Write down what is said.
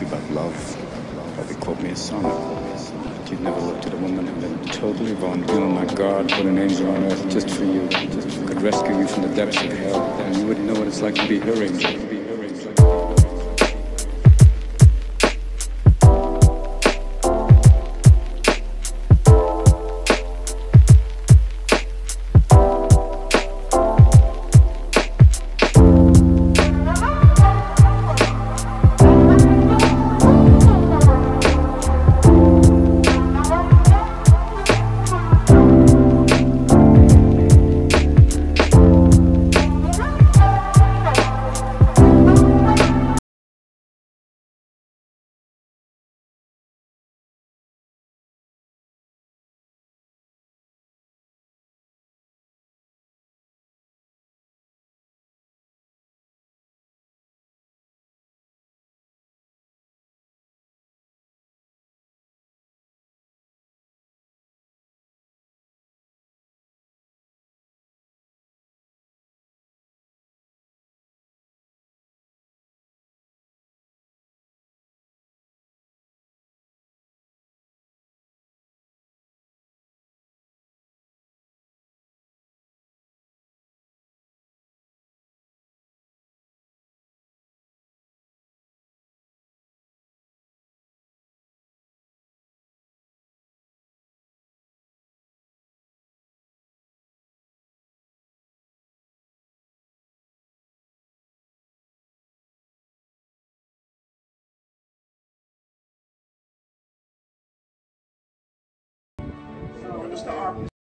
you about love. Probably quote me a song. But you've never looked at a woman and been totally vulnerable. Oh my God, put an angel on earth just for you. Just could rescue you from the depths of hell. And you wouldn't know what it's like. To be her angel. Mr. Arp.